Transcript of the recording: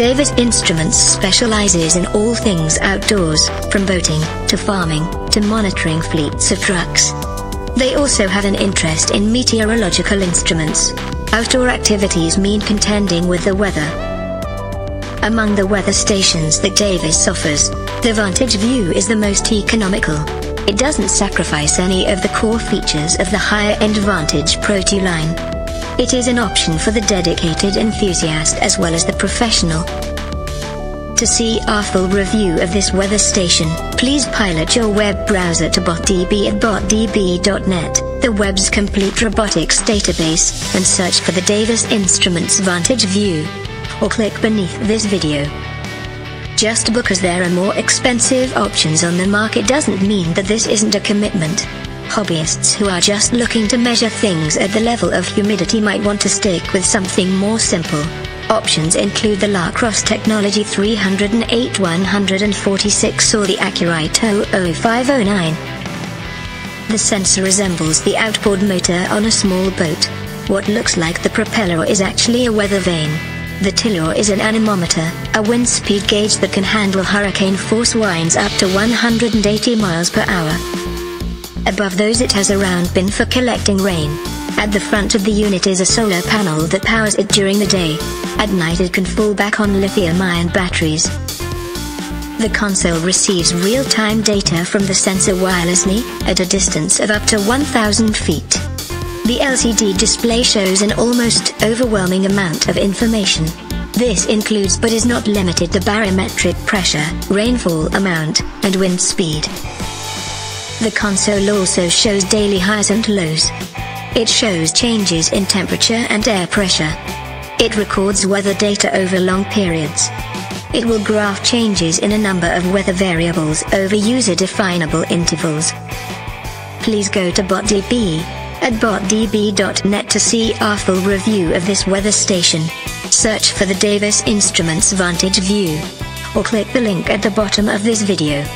Davis Instruments specializes in all things outdoors, from boating, to farming, to monitoring fleets of trucks. They also have an interest in meteorological instruments. Outdoor activities mean contending with the weather. Among the weather stations that Davis offers, the Vantage Vue is the most economical. It doesn't sacrifice any of the core features of the higher-end Vantage Pro 2 line. It is an option for the dedicated enthusiast as well as the professional. To see our full review of this weather station, please pilot your web browser to botdb at botdb.net, the web's complete robotics database, and search for the Davis Instruments Vantage Vue. Or click beneath this video. Just because there are more expensive options on the market doesn't mean that this isn't a commitment. Hobbyists who are just looking to measure things at the level of humidity might want to stick with something more simple. Options include the La Crosse Technology 308 146 or the AcuRite 00509. The sensor resembles the outboard motor on a small boat. What looks like the propeller is actually a weather vane. The tiller is an anemometer, a wind speed gauge that can handle hurricane force winds up to 180 miles per hour. Above those it has a round bin for collecting rain. At the front of the unit is a solar panel that powers it during the day. At night it can fall back on lithium-ion batteries. The console receives real-time data from the sensor wirelessly, at a distance of up to 1,000 feet. The LCD display shows an almost overwhelming amount of information. This includes but is not limited to barometric pressure, rainfall amount, and wind speed. The console also shows daily highs and lows. It shows changes in temperature and air pressure. It records weather data over long periods. It will graph changes in a number of weather variables over user-definable intervals. Please go to BotDB at botdb.net to see our full review of this weather station. Search for the Davis Instruments Vantage Vue. Or click the link at the bottom of this video.